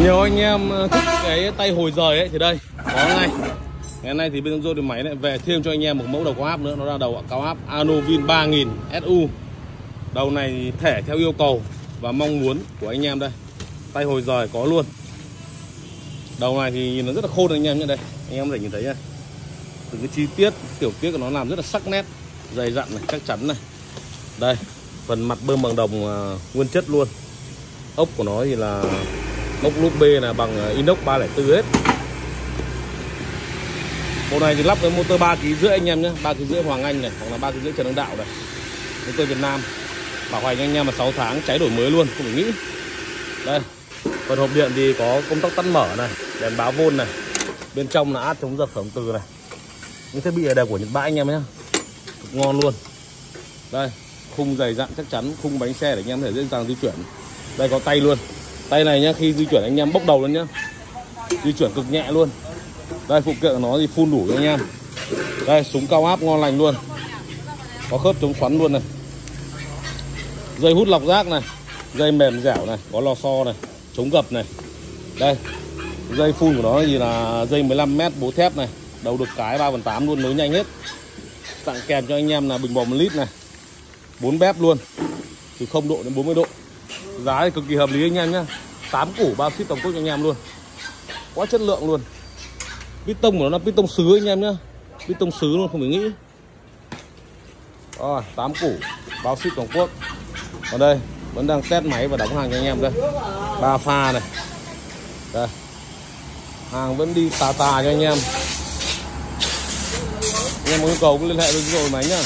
nhiều anh em ờ, thích cái tay hồi rời ấy thì đây có ngay. Ngày nay thì bên tôi thì máy lại về thêm cho anh em một mẫu đầu cao áp nữa nó là đầu cao áp Anovin 3000 SU đầu này thẻ theo yêu cầu và mong muốn của anh em đây tay hồi rời có luôn. Đầu này thì nhìn nó rất là khôn anh em nhé đây anh em có thể nhìn thấy nhá. Từng cái chi tiết tiểu tiết của nó làm rất là sắc nét dày dặn này chắc chắn này. Đây phần mặt bơm bằng đồng uh, nguyên chất luôn. Ốc của nó thì là mốc lốp B là bằng ờ, inox 304 hết. Bộ này thì lắp với motor 3 kg rưỡi anh em nhé 3 kg rưỡi Hoàng Anh này, hoặc là 3 kg rưỡi Trần Đăng Đạo này. Motor Việt Nam, bảo hành anh em là 6 tháng, cháy đổi mới luôn, không phải nghĩ. Đây, phần hộp điện thì có công tắc tắt mở này, đèn báo vôn này, bên trong là át chống giật phẩm từ này. Những thiết bị này đều của Nhật Bản anh em nhé ngon luôn. Đây, khung dày dặn chắc chắn, khung bánh xe để anh em có thể dễ dàng di chuyển. Đây, có tay luôn tay này nhá, khi di chuyển anh em bốc đầu lên nhá. Di chuyển cực nhẹ luôn. Đây, phụ kiện của nó thì phun đủ cho anh em. Đây, súng cao áp ngon lành luôn. Có khớp chống xoắn luôn này. Dây hút lọc rác này. Dây mềm dẻo này. Có lò xo này. Chống gập này. Đây, dây phun của nó thì là dây 15 mét bố thép này. Đầu được cái 3 phần 8 luôn, nối nhanh hết. Tặng kèm cho anh em là bình bò 1 lít này. 4 bếp luôn. Từ 0 độ đến 40 độ giá thì cực kỳ hợp lý anh em nhá. 8 củ bao ship toàn quốc cho anh em luôn. Quá chất lượng luôn. Piston của nó là piston sứ anh em nhá. Piston sứ luôn, không phải nghĩ. Rồi 8 củ bao ship toàn quốc còn đây, vẫn đang test máy và đóng hàng cho anh em đây. Ba pha này. Đây. Hàng vẫn đi tà tà cho anh em. Anh em có nhu cầu cũng liên hệ với rồi máy nhá.